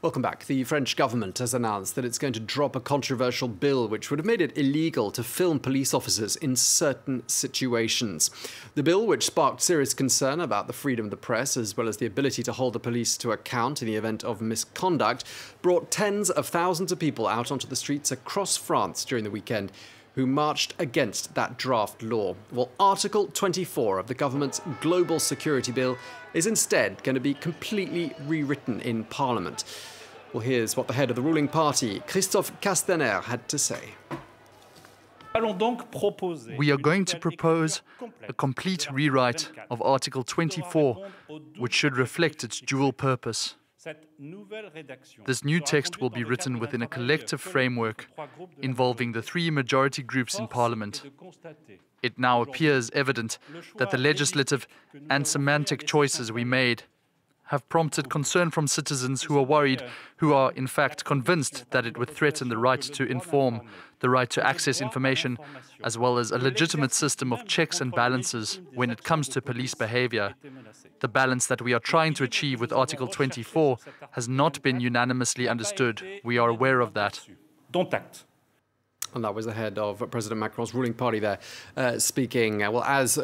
Welcome back. The French government has announced that it's going to drop a controversial bill which would have made it illegal to film police officers in certain situations. The bill, which sparked serious concern about the freedom of the press as well as the ability to hold the police to account in the event of misconduct, brought tens of thousands of people out onto the streets across France during the weekend who marched against that draft law. Well, Article 24 of the government's Global Security Bill is instead going to be completely rewritten in Parliament. Well, here's what the head of the ruling party, Christophe Castaner, had to say. We are going to propose a complete rewrite of Article 24, which should reflect its dual purpose. This new text will be written within a collective framework involving the three majority groups in Parliament. It now appears evident that the legislative and semantic choices we made have prompted concern from citizens who are worried, who are in fact convinced that it would threaten the right to inform, the right to access information, as well as a legitimate system of checks and balances when it comes to police behavior. The balance that we are trying to achieve with Article 24 has not been unanimously understood. We are aware of that. Don't act. And that was the head of President Macron's ruling party there uh, speaking. Uh, well, as